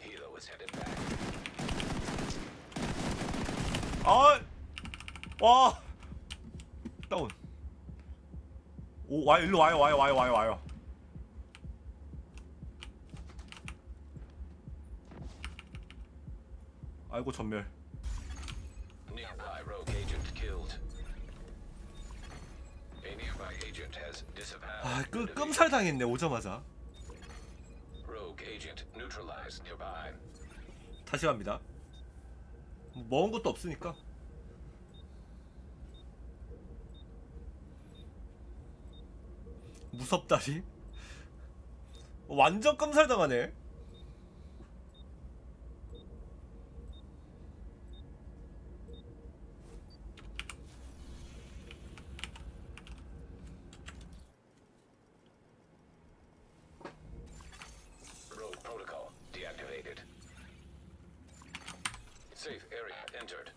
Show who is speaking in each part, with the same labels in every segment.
Speaker 1: Hilo is headed back.
Speaker 2: 아, 와, 다운. 오, 와요, 일로 와요, 와요, 와요, 와요, 와요. 아이고 전멸.
Speaker 1: Nearby rogue agent killed. A nearby agent has disavowed.
Speaker 2: 아, 그 끔살 당했네 오자마자. 다시 갑니다. 뭐 먹은 것도 없으니까. 무섭다리? 완전 끔살 당하네.
Speaker 1: Entered.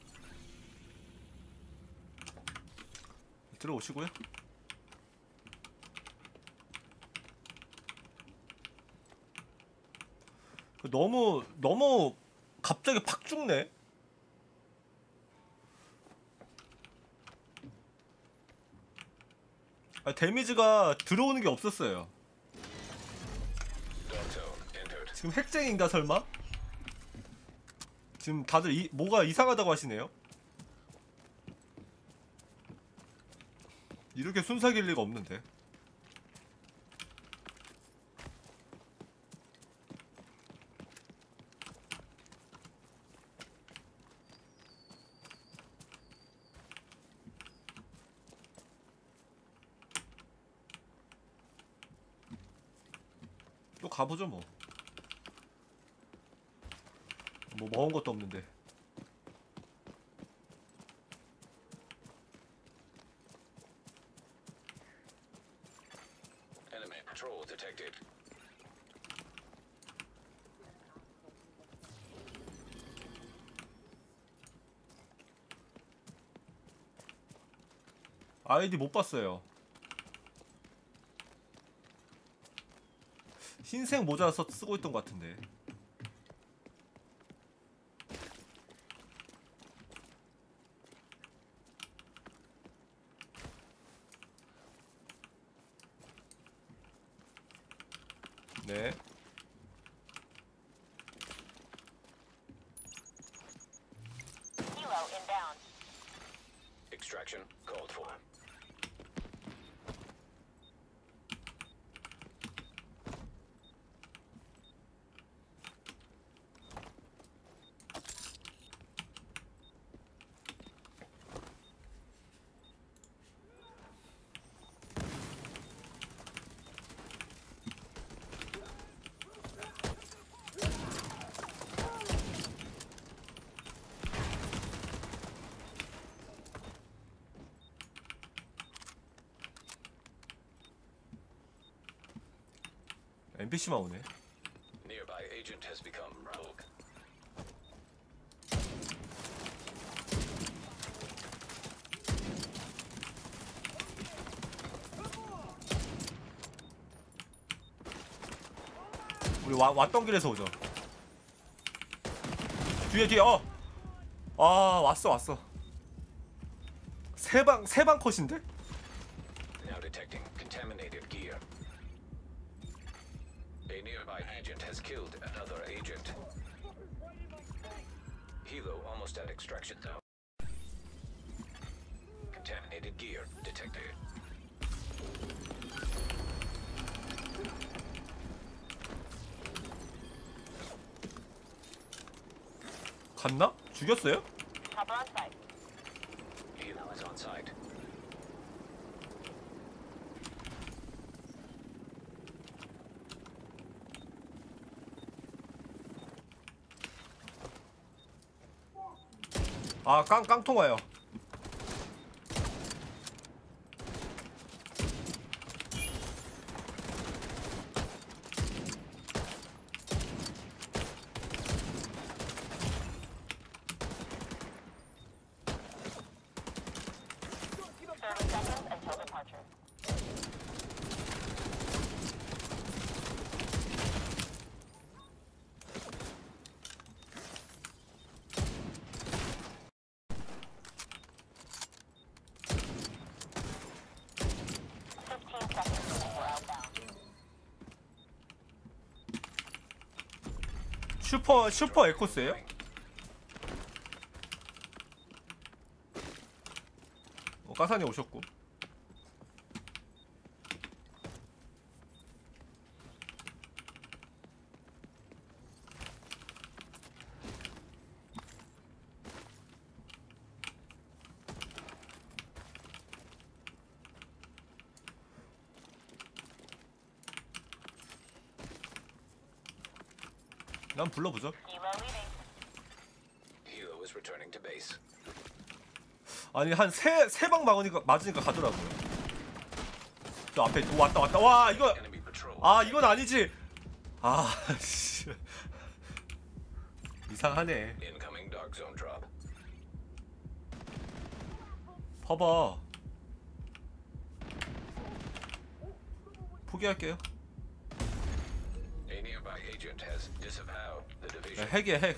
Speaker 2: 들어오시고요. 그 너무 너무 갑자기 팍 죽네. 아, 데미지가 들어오는 게 없었어요. 지금 핵쟁인가 설마? 지금 다들 이, 뭐가 이상하다고 하시네요. 이렇게 순삭일 리가 없는데. 또 가보죠 뭐. 뭐 먹은 것도 없는데. 아이디 못 봤어요. 흰색 모자 써 쓰고 있던 것 같은데. 네.
Speaker 1: Extraction called for.
Speaker 2: NPC만 오네.
Speaker 1: Nearby agent has become rogue.
Speaker 2: 우리 와, 왔던 길에서 오죠. 뒤에 뒤에 어. 아 왔어 왔어. 세방 세방 컷인데?
Speaker 1: Now detecting nearby agent has killed another agent. Helo almost at extraction zone. Contaminated gear detected.
Speaker 2: 갔나? 죽였어요?
Speaker 3: Chopper on site.
Speaker 1: Helo is on site.
Speaker 2: 아 깡 깡통 와요. 슈퍼 슈퍼 에코스예요? 어, 까산이 오셨고. 난 불러보죠. 아니 한 세 세 방 막으니까 맞으니까 가더라고요. 저 앞에 또 왔다 왔다 와 이거. 아 이건 아니지. 아 씨. 이상하네. 봐봐. 포기할게요.
Speaker 1: A nearby agent has disavowed the
Speaker 2: 야,
Speaker 1: division.
Speaker 2: 핵이야 핵.